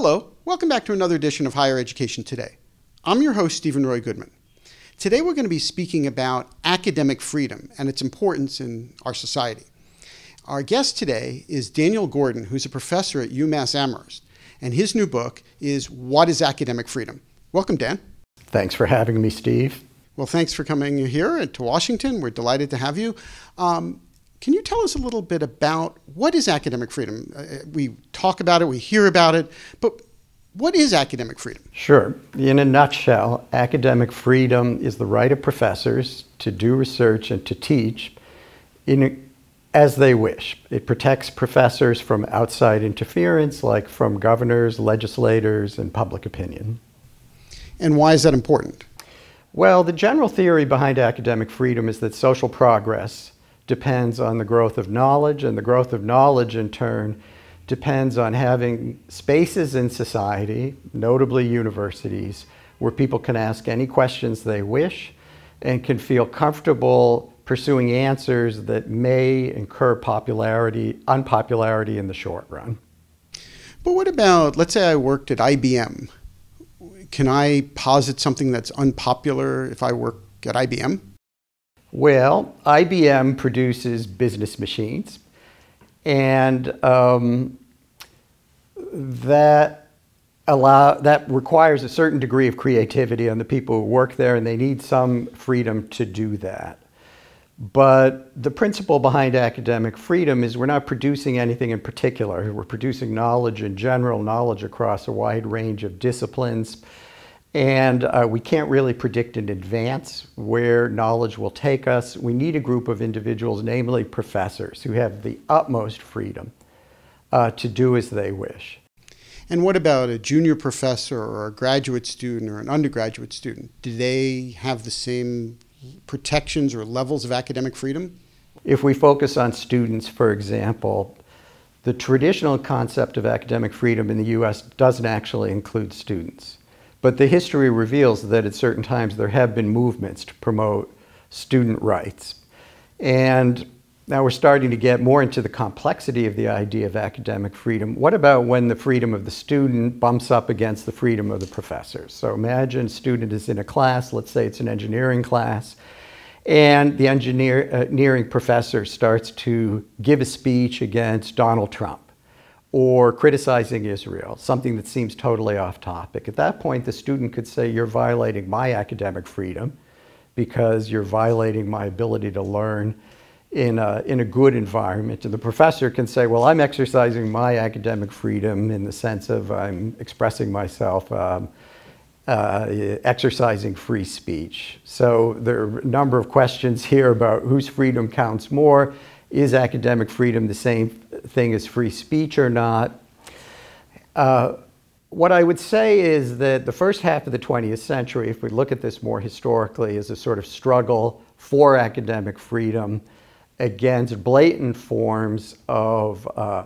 Hello, welcome back to another edition of Higher Education Today. I'm your host, Steven Roy Goodman. Today we're going to be speaking about academic freedom and its importance in our society. Our guest today is Daniel Gordon, who's a professor at UMass Amherst, and his new book is What is Academic Freedom? Welcome, Dan. Thanks for having me, Steve. Well, thanks for coming here to Washington. We're delighted to have you. Um, can you tell us a little bit about what is academic freedom? Uh, we talk about it, we hear about it, but what is academic freedom? Sure. In a nutshell, academic freedom is the right of professors to do research and to teach in, as they wish. It protects professors from outside interference, like from governors, legislators, and public opinion. And why is that important? Well, the general theory behind academic freedom is that social progress depends on the growth of knowledge, and the growth of knowledge, in turn, depends on having spaces in society, notably universities, where people can ask any questions they wish and can feel comfortable pursuing answers that may incur popularity, unpopularity in the short run. But what about, let's say I worked at IBM. Can I posit something that's unpopular if I work at IBM? Well, IBM produces business machines, and um, that allow that requires a certain degree of creativity on the people who work there, and they need some freedom to do that. But the principle behind academic freedom is we're not producing anything in particular. We're producing knowledge in general, knowledge across a wide range of disciplines. And uh, we can't really predict in advance where knowledge will take us. We need a group of individuals, namely professors, who have the utmost freedom uh, to do as they wish. And what about a junior professor or a graduate student or an undergraduate student? Do they have the same protections or levels of academic freedom? If we focus on students, for example, the traditional concept of academic freedom in the US doesn't actually include students. But the history reveals that at certain times there have been movements to promote student rights. And now we're starting to get more into the complexity of the idea of academic freedom. What about when the freedom of the student bumps up against the freedom of the professors? So imagine a student is in a class, let's say it's an engineering class, and the engineering uh, professor starts to give a speech against Donald Trump or criticizing Israel, something that seems totally off topic. At that point, the student could say, You're violating my academic freedom because you're violating my ability to learn in a, in a good environment. And the professor can say, Well, I'm exercising my academic freedom in the sense of I'm expressing myself. Um, uh, exercising free speech. So there are a number of questions here about whose freedom counts more is academic freedom the same thing as free speech or not? Uh, what I would say is that the first half of the 20th century, if we look at this more historically, is a sort of struggle for academic freedom against blatant forms of uh,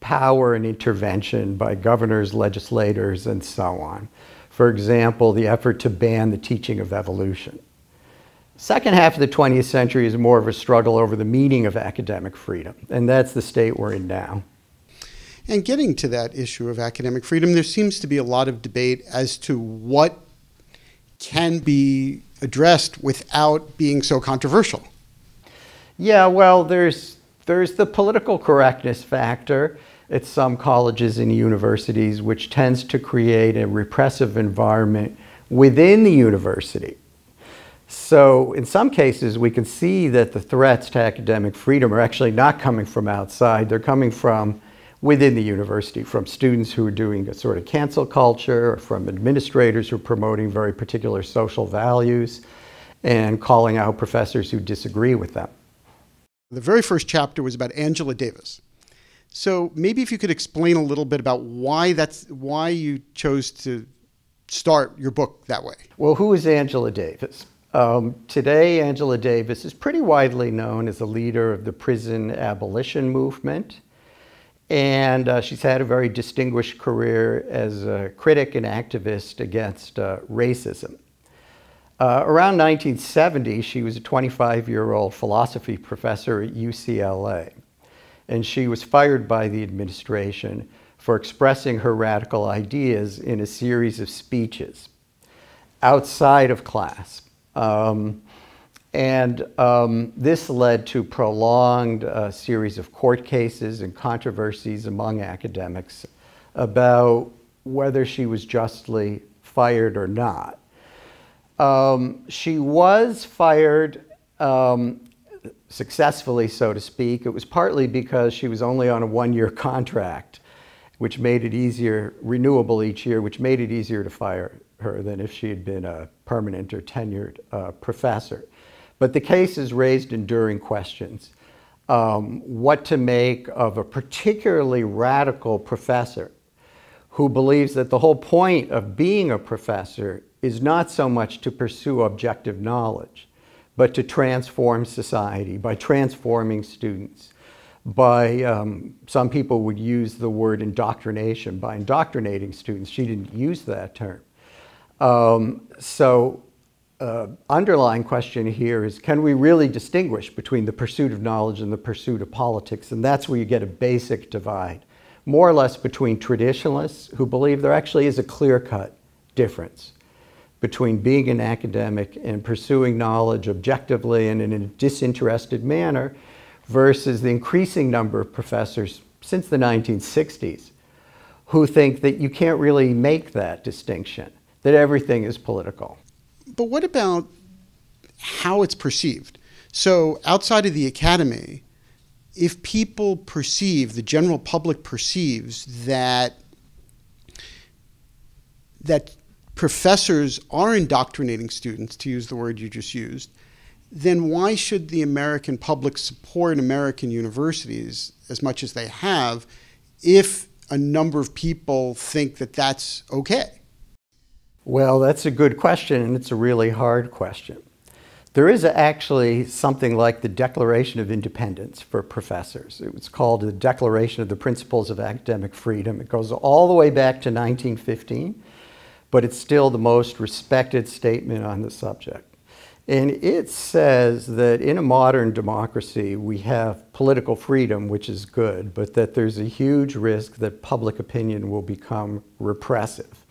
power and intervention by governors, legislators, and so on. For example, the effort to ban the teaching of evolution. Second half of the 20th century is more of a struggle over the meaning of academic freedom, and that's the state we're in now. And getting to that issue of academic freedom, there seems to be a lot of debate as to what can be addressed without being so controversial. Yeah, well, there's, there's the political correctness factor at some colleges and universities, which tends to create a repressive environment within the university. So in some cases, we can see that the threats to academic freedom are actually not coming from outside. They're coming from within the university, from students who are doing a sort of cancel culture, or from administrators who are promoting very particular social values and calling out professors who disagree with them. The very first chapter was about Angela Davis. So maybe if you could explain a little bit about why that's why you chose to start your book that way. Well, who is Angela Davis? Um, today, Angela Davis is pretty widely known as a leader of the prison abolition movement. And uh, she's had a very distinguished career as a critic and activist against uh, racism. Uh, around 1970, she was a 25 year old philosophy professor at UCLA. And she was fired by the administration for expressing her radical ideas in a series of speeches outside of class. Um, and um, this led to prolonged uh, series of court cases and controversies among academics about whether she was justly fired or not. Um, she was fired um, successfully, so to speak. It was partly because she was only on a one year contract, which made it easier, renewable each year, which made it easier to fire her than if she had been a permanent or tenured uh, professor. But the case has raised enduring questions. Um, what to make of a particularly radical professor who believes that the whole point of being a professor is not so much to pursue objective knowledge, but to transform society by transforming students. By um, some people would use the word indoctrination, by indoctrinating students. She didn't use that term. Um, so uh, underlying question here is can we really distinguish between the pursuit of knowledge and the pursuit of politics? And that's where you get a basic divide, more or less between traditionalists who believe there actually is a clear cut difference between being an academic and pursuing knowledge objectively and in a disinterested manner versus the increasing number of professors since the 1960s who think that you can't really make that distinction, that everything is political. But what about how it's perceived? So, outside of the academy, if people perceive, the general public perceives that that professors are indoctrinating students, to use the word you just used, then why should the American public support American universities as much as they have if a number of people think that that's okay? Well, that's a good question, and it's a really hard question. There is actually something like the Declaration of Independence for professors. It was called the Declaration of the Principles of Academic Freedom. It goes all the way back to 1915, but it's still the most respected statement on the subject. And it says that in a modern democracy, we have political freedom, which is good, but that there's a huge risk that public opinion will become repressive.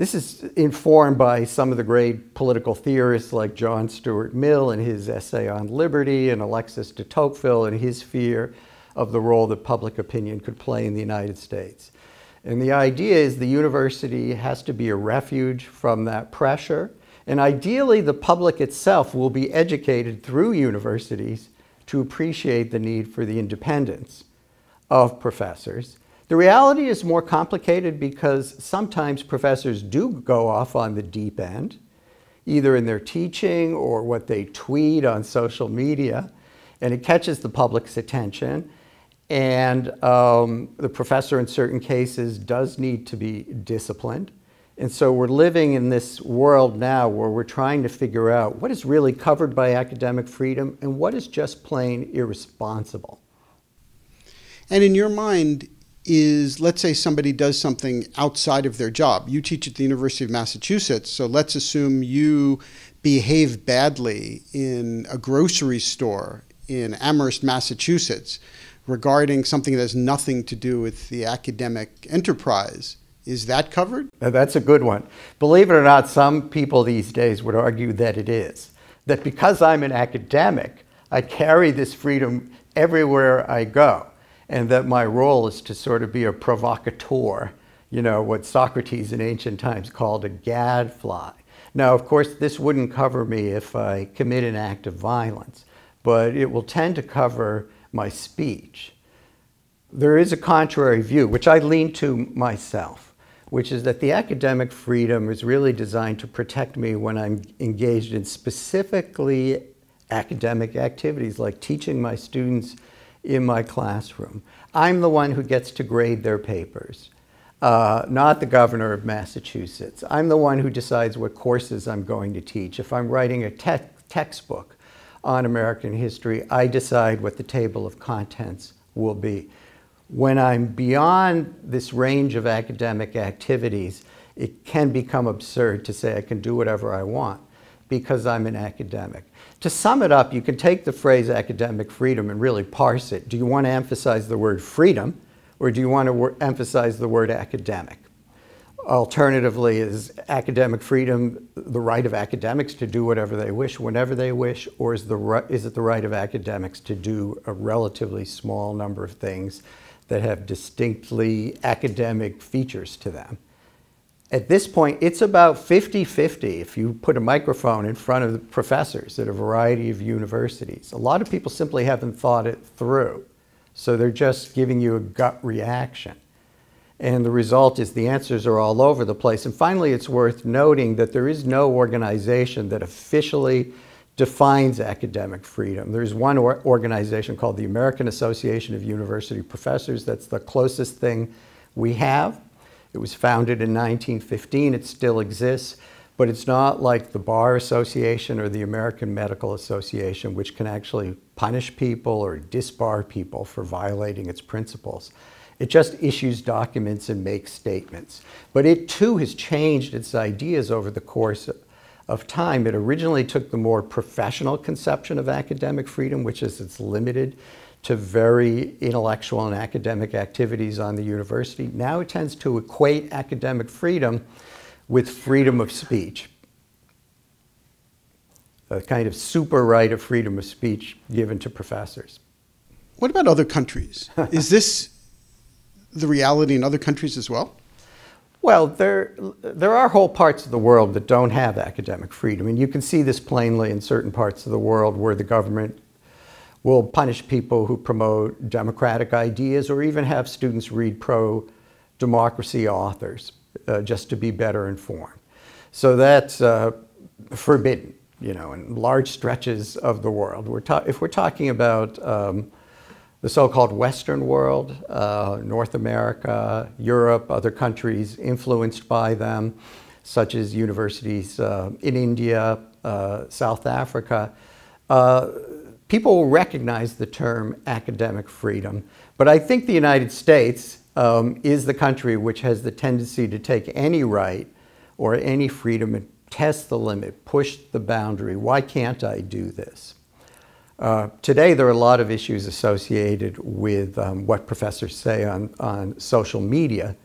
This is informed by some of the great political theorists like John Stuart Mill in his essay on liberty and Alexis de Tocqueville in his fear of the role that public opinion could play in the United States. And the idea is the university has to be a refuge from that pressure. And ideally, the public itself will be educated through universities to appreciate the need for the independence of professors the reality is more complicated because sometimes professors do go off on the deep end, either in their teaching or what they tweet on social media, and it catches the public's attention. And um, the professor, in certain cases, does need to be disciplined. And so we're living in this world now where we're trying to figure out what is really covered by academic freedom and what is just plain irresponsible. And in your mind, is let's say somebody does something outside of their job. You teach at the University of Massachusetts, so let's assume you behave badly in a grocery store in Amherst, Massachusetts, regarding something that has nothing to do with the academic enterprise. Is that covered? That's a good one. Believe it or not, some people these days would argue that it is. That because I'm an academic, I carry this freedom everywhere I go and that my role is to sort of be a provocateur, you know, what Socrates in ancient times called a gadfly. Now, of course, this wouldn't cover me if I commit an act of violence, but it will tend to cover my speech. There is a contrary view, which I lean to myself, which is that the academic freedom is really designed to protect me when I'm engaged in specifically academic activities like teaching my students in my classroom. I'm the one who gets to grade their papers, uh, not the governor of Massachusetts. I'm the one who decides what courses I'm going to teach. If I'm writing a te textbook on American history, I decide what the table of contents will be. When I'm beyond this range of academic activities, it can become absurd to say I can do whatever I want because I'm an academic. To sum it up, you can take the phrase academic freedom and really parse it. Do you want to emphasize the word freedom, or do you want to emphasize the word academic? Alternatively, is academic freedom the right of academics to do whatever they wish, whenever they wish, or is, the, is it the right of academics to do a relatively small number of things that have distinctly academic features to them? At this point, it's about 50 50 if you put a microphone in front of the professors at a variety of universities. A lot of people simply haven't thought it through, so they're just giving you a gut reaction. And the result is the answers are all over the place. And finally, it's worth noting that there is no organization that officially defines academic freedom. There's one or organization called the American Association of University Professors. That's the closest thing we have. It was founded in 1915. It still exists, but it's not like the Bar Association or the American Medical Association, which can actually punish people or disbar people for violating its principles. It just issues documents and makes statements. But it too has changed its ideas over the course of time. It originally took the more professional conception of academic freedom, which is it's limited to very intellectual and academic activities on the university. Now it tends to equate academic freedom with freedom of speech. A kind of super right of freedom of speech given to professors. What about other countries? Is this the reality in other countries as well? Well, there, there are whole parts of the world that don't have academic freedom. And you can see this plainly in certain parts of the world where the government will punish people who promote democratic ideas or even have students read pro democracy authors uh, just to be better informed. So that's uh, forbidden, you know, in large stretches of the world. We're if we're talking about um, the so-called Western world, uh, North America, Europe, other countries influenced by them, such as universities uh, in India, uh, South Africa, uh, people will recognize the term academic freedom. But I think the United States um, is the country which has the tendency to take any right or any freedom and test the limit, push the boundary. Why can't I do this? Uh, today, there are a lot of issues associated with um, what professors say on, on social media,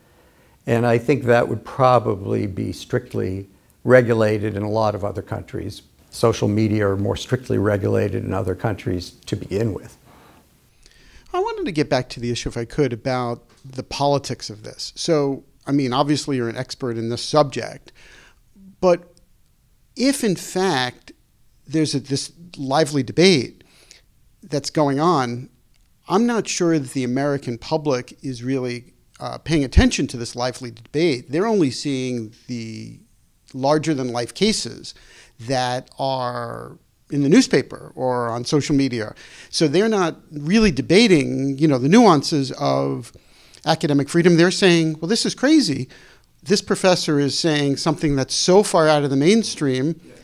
and I think that would probably be strictly regulated in a lot of other countries. Social media are more strictly regulated in other countries to begin with. I wanted to get back to the issue, if I could, about the politics of this. So, I mean, obviously, you're an expert in this subject, but if in fact there's a, this lively debate that's going on, I'm not sure that the American public is really uh, paying attention to this lively debate. They're only seeing the larger than life cases that are in the newspaper or on social media. So they're not really debating, you know, the nuances of academic freedom. They're saying, well, this is crazy. This professor is saying something that's so far out of the mainstream. Yes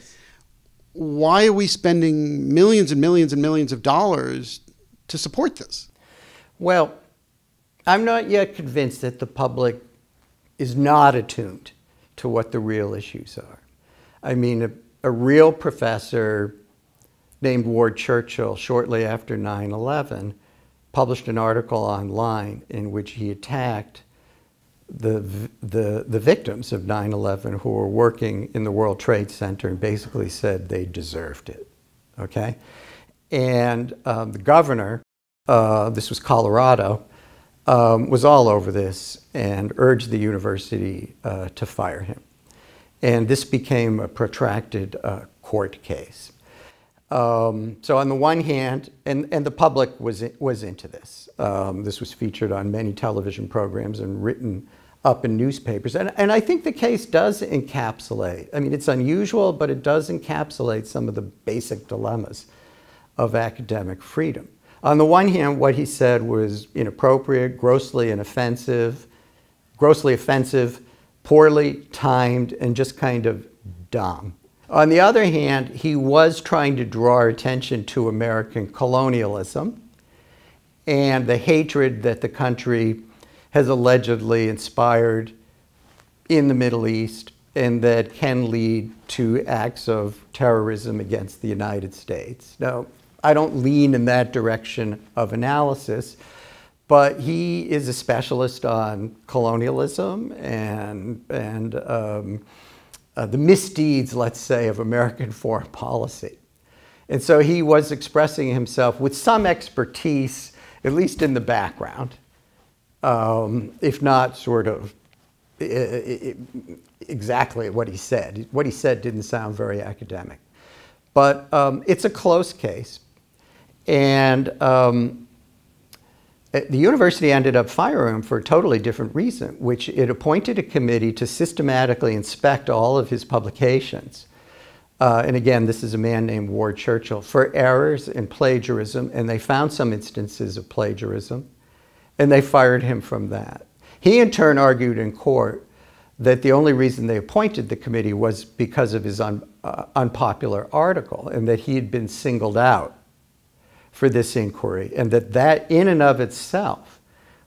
why are we spending millions and millions and millions of dollars to support this? Well, I'm not yet convinced that the public is not attuned to what the real issues are. I mean, a, real professor named Ward Churchill, shortly after 9 11, published an article online in which he attacked the, the, the victims of 9 11 who were working in the World Trade Center and basically said they deserved it. Okay? And um, the governor, uh, this was Colorado, um, was all over this and urged the university uh, to fire him. And this became a protracted uh, court case. Um, so on the one hand, and, and the public was, was into this. Um, this was featured on many television programs and written up in newspapers. And, and I think the case does encapsulate, I mean, it's unusual, but it does encapsulate some of the basic dilemmas of academic freedom. On the one hand, what he said was inappropriate, grossly inoffensive, grossly offensive, poorly timed, and just kind of dumb. On the other hand, he was trying to draw attention to American colonialism and the hatred that the country has allegedly inspired in the Middle East and that can lead to acts of terrorism against the United States. Now, I don't lean in that direction of analysis, but he is a specialist on colonialism and, and um, uh, the misdeeds, let's say, of American foreign policy. And so he was expressing himself with some expertise, at least in the background, um, if not sort of exactly what he said. What he said didn't sound very academic. But um, it's a close case. And um, the university ended up firing him for a totally different reason, which it appointed a committee to systematically inspect all of his publications. Uh, and again, this is a man named Ward Churchill, for errors and plagiarism, and they found some instances of plagiarism, and they fired him from that. He in turn argued in court that the only reason they appointed the committee was because of his un, uh, unpopular article and that he had been singled out for this inquiry and that that in and of itself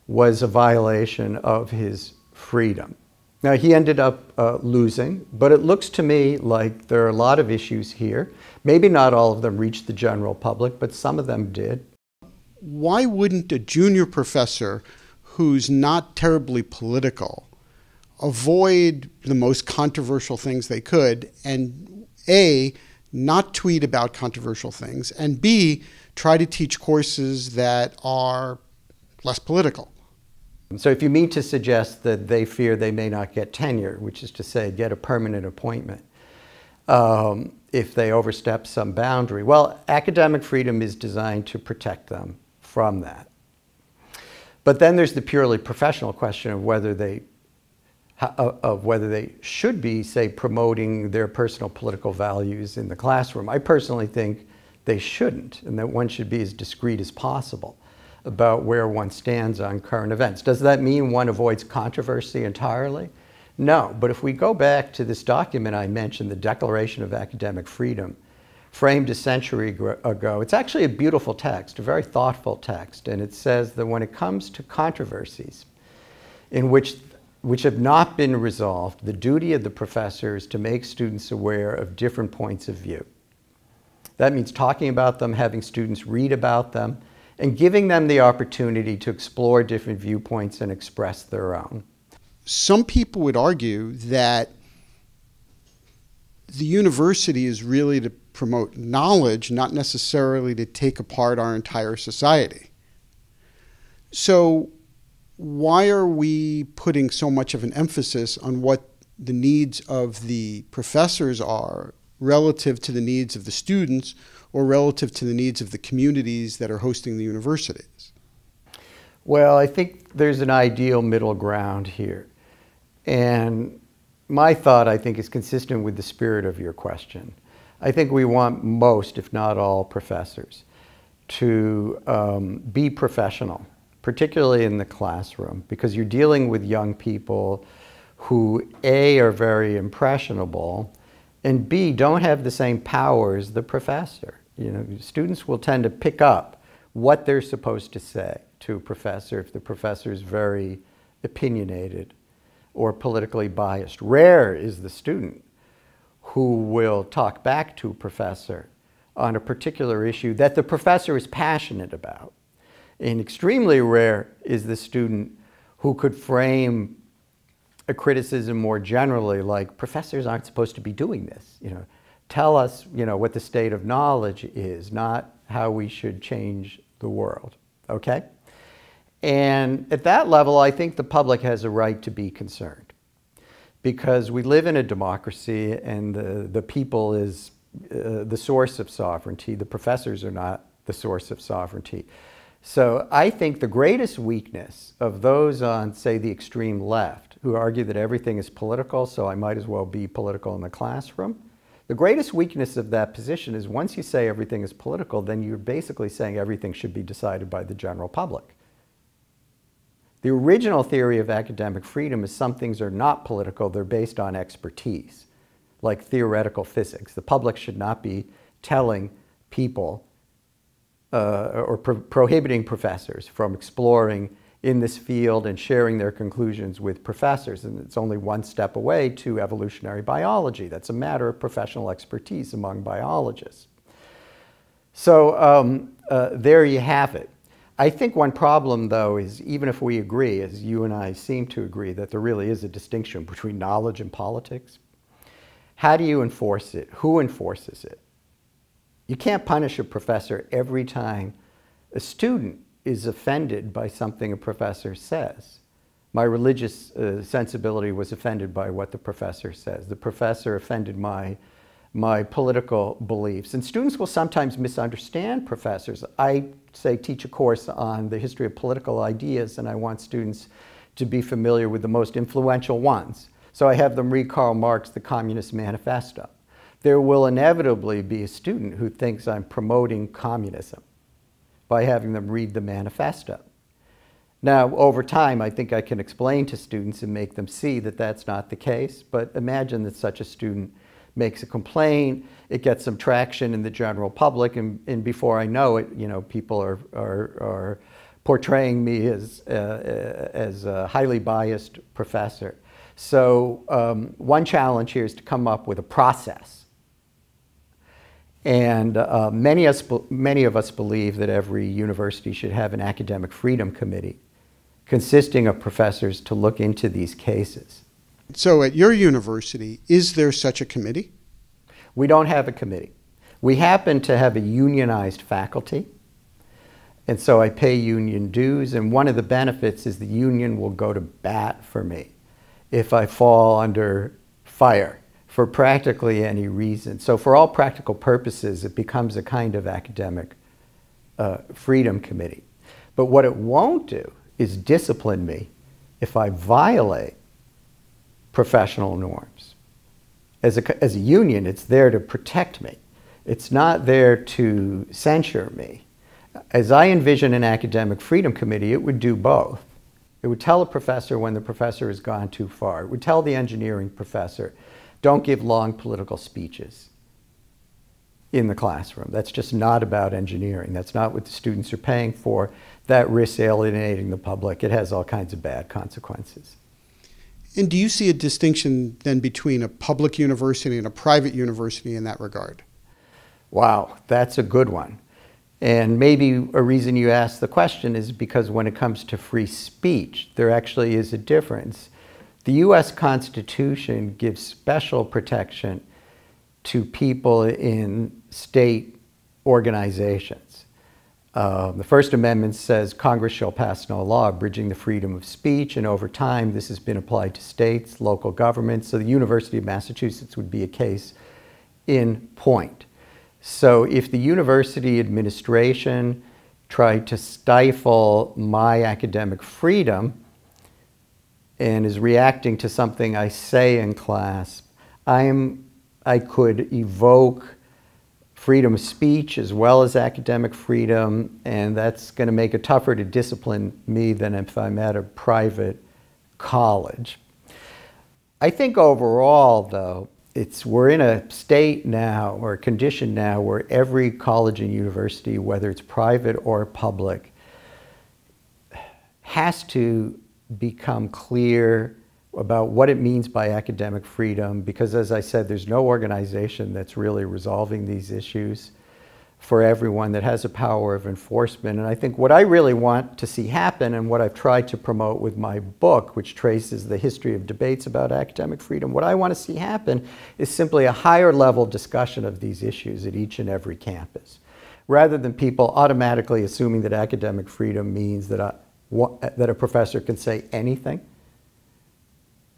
was a violation of his freedom. Now, he ended up uh, losing, but it looks to me like there are a lot of issues here. Maybe not all of them reached the general public, but some of them did. Why wouldn't a junior professor who's not terribly political avoid the most controversial things they could and A, not tweet about controversial things, and B, try to teach courses that are less political. So if you mean to suggest that they fear they may not get tenure, which is to say get a permanent appointment, um, if they overstep some boundary, well, academic freedom is designed to protect them from that. But then there's the purely professional question of whether they of whether they should be, say, promoting their personal political values in the classroom. I personally think they shouldn't, and that one should be as discreet as possible about where one stands on current events. Does that mean one avoids controversy entirely? No, but if we go back to this document I mentioned, the Declaration of Academic Freedom, framed a century ago, it's actually a beautiful text, a very thoughtful text, and it says that when it comes to controversies in which which have not been resolved, the duty of the professor is to make students aware of different points of view. That means talking about them, having students read about them, and giving them the opportunity to explore different viewpoints and express their own. Some people would argue that the university is really to promote knowledge, not necessarily to take apart our entire society. So, why are we putting so much of an emphasis on what the needs of the professors are relative to the needs of the students or relative to the needs of the communities that are hosting the universities? Well, I think there's an ideal middle ground here. And my thought, I think, is consistent with the spirit of your question. I think we want most, if not all, professors to um, be professional particularly in the classroom, because you're dealing with young people who, A, are very impressionable, and B, don't have the same power as the professor. You know, students will tend to pick up what they're supposed to say to a professor if the professor is very opinionated or politically biased. Rare is the student who will talk back to a professor on a particular issue that the professor is passionate about. And extremely rare is the student who could frame a criticism more generally, like professors aren't supposed to be doing this. You know, tell us, you know, what the state of knowledge is, not how we should change the world. Okay? And at that level, I think the public has a right to be concerned because we live in a democracy and the, the people is uh, the source of sovereignty. The professors are not the source of sovereignty. So I think the greatest weakness of those on, say, the extreme left, who argue that everything is political, so I might as well be political in the classroom, the greatest weakness of that position is once you say everything is political, then you're basically saying everything should be decided by the general public. The original theory of academic freedom is some things are not political, they're based on expertise, like theoretical physics. The public should not be telling people or pro prohibiting professors from exploring in this field and sharing their conclusions with professors. And it's only one step away to evolutionary biology. That's a matter of professional expertise among biologists. So um, uh, there you have it. I think one problem, though, is even if we agree, as you and I seem to agree, that there really is a distinction between knowledge and politics, how do you enforce it? Who enforces it? You can't punish a professor every time a student is offended by something a professor says. My religious uh, sensibility was offended by what the professor says. The professor offended my, my political beliefs. And students will sometimes misunderstand professors. I say teach a course on the history of political ideas, and I want students to be familiar with the most influential ones. So I have them read Karl Marx, The Communist Manifesto. There will inevitably be a student who thinks I'm promoting communism by having them read the manifesto. Now, over time, I think I can explain to students and make them see that that's not the case, but imagine that such a student makes a complaint, it gets some traction in the general public, and, and before I know it, you know, people are, are, are portraying me as, uh, as a highly biased professor. So um, one challenge here is to come up with a process. And uh, many, us, many of us believe that every university should have an academic freedom committee consisting of professors to look into these cases. So, at your university, is there such a committee? We don't have a committee. We happen to have a unionized faculty, and so I pay union dues, and one of the benefits is the union will go to bat for me if I fall under fire for practically any reason. So, for all practical purposes, it becomes a kind of academic uh, freedom committee. But what it won't do is discipline me if I violate professional norms. As a, as a union, it's there to protect me. It's not there to censure me. As I envision an academic freedom committee, it would do both. It would tell a professor when the professor has gone too far. It would tell the engineering professor, don't give long political speeches in the classroom. That's just not about engineering. That's not what the students are paying for. That risks alienating the public. It has all kinds of bad consequences. And do you see a distinction then between a public university and a private university in that regard? Wow, that's a good one. And maybe a reason you ask the question is because when it comes to free speech, there actually is a difference. The US Constitution gives special protection to people in state organizations. Uh, the First Amendment says Congress shall pass no law abridging the freedom of speech, and over time this has been applied to states, local governments. So the University of Massachusetts would be a case in point. So if the university administration tried to stifle my academic freedom and is reacting to something I say in class, I am I could evoke freedom of speech as well as academic freedom, and that's going to make it tougher to discipline me than if I'm at a private college. I think overall, though, it's we're in a state now or a condition now where every college and university, whether it's private or public, has to become clear about what it means by academic freedom because, as I said, there's no organization that's really resolving these issues for everyone that has a power of enforcement. And I think what I really want to see happen and what I've tried to promote with my book, which traces the history of debates about academic freedom, what I want to see happen is simply a higher level discussion of these issues at each and every campus. Rather than people automatically assuming that academic freedom means that uh, that a professor can say anything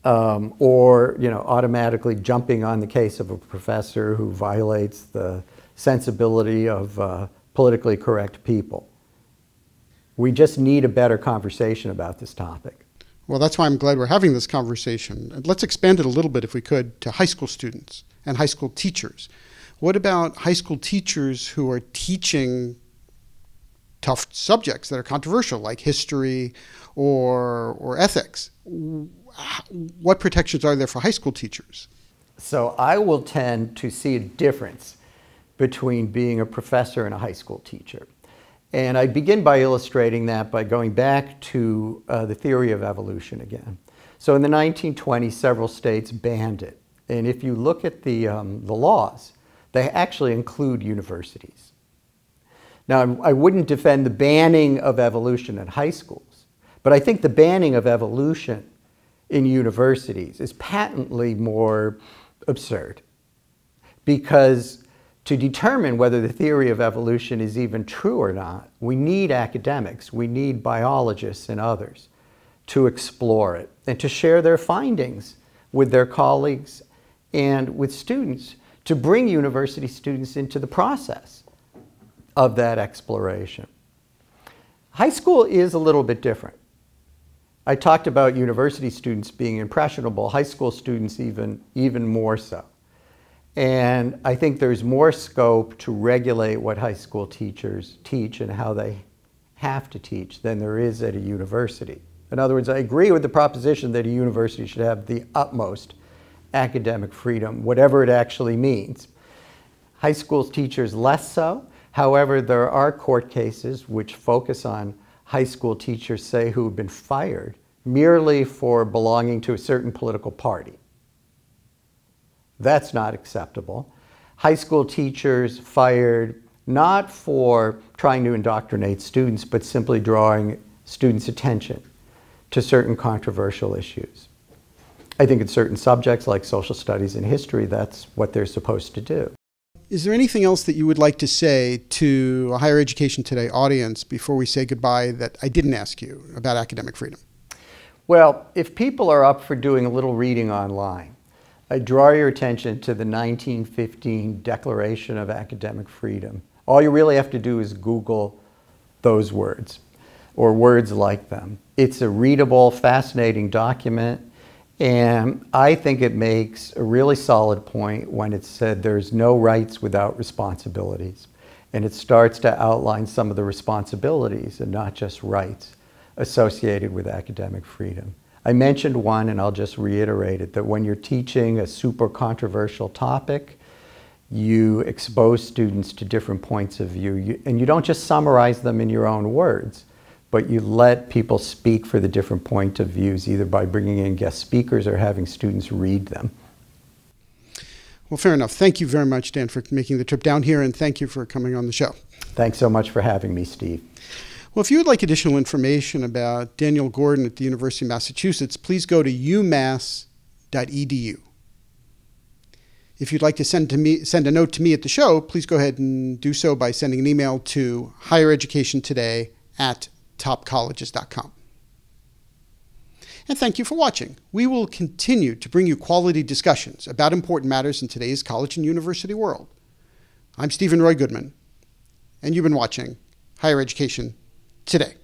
um, or you know, automatically jumping on the case of a professor who violates the sensibility of uh, politically correct people. We just need a better conversation about this topic. Well, that's why I'm glad we're having this conversation. And let's expand it a little bit, if we could, to high school students and high school teachers. What about high school teachers who are teaching tough subjects that are controversial, like history or, or ethics? what protections are there for high school teachers? So I will tend to see a difference between being a professor and a high school teacher. And I begin by illustrating that by going back to uh, the theory of evolution again. So in the 1920s, several states banned it. And if you look at the, um, the laws, they actually include universities. Now, I wouldn't defend the banning of evolution in high schools, but I think the banning of evolution in universities is patently more absurd because to determine whether the theory of evolution is even true or not, we need academics, we need biologists and others to explore it and to share their findings with their colleagues and with students to bring university students into the process of that exploration. High school is a little bit different. I talked about university students being impressionable, high school students even, even more so. And I think there's more scope to regulate what high school teachers teach and how they have to teach than there is at a university. In other words, I agree with the proposition that a university should have the utmost academic freedom, whatever it actually means. High school teachers less so. However, there are court cases which focus on high school teachers, say, who have been fired merely for belonging to a certain political party. That's not acceptable. High school teachers fired not for trying to indoctrinate students, but simply drawing students' attention to certain controversial issues. I think in certain subjects like social studies and history, that's what they're supposed to do. Is there anything else that you would like to say to a Higher Education Today audience before we say goodbye that I didn't ask you about academic freedom? Well, if people are up for doing a little reading online, I draw your attention to the 1915 Declaration of Academic Freedom. All you really have to do is Google those words or words like them. It's a readable, fascinating document, and I think it makes a really solid point when it said there's no rights without responsibilities. And it starts to outline some of the responsibilities and not just rights associated with academic freedom. I mentioned one, and I'll just reiterate it, that when you're teaching a super controversial topic, you expose students to different points of view, you, and you don't just summarize them in your own words, but you let people speak for the different point of views, either by bringing in guest speakers or having students read them. Well, fair enough. Thank you very much, Dan, for making the trip down here, and thank you for coming on the show. Thanks so much for having me, Steve. Well, if you would like additional information about Daniel Gordon at the University of Massachusetts, please go to umass.edu. If you'd like to send to me send a note to me at the show, please go ahead and do so by sending an email to highereducationtoday at topcolleges.com. And thank you for watching. We will continue to bring you quality discussions about important matters in today's college and university world. I'm Steven Roy Goodman, and you've been watching Higher Education today.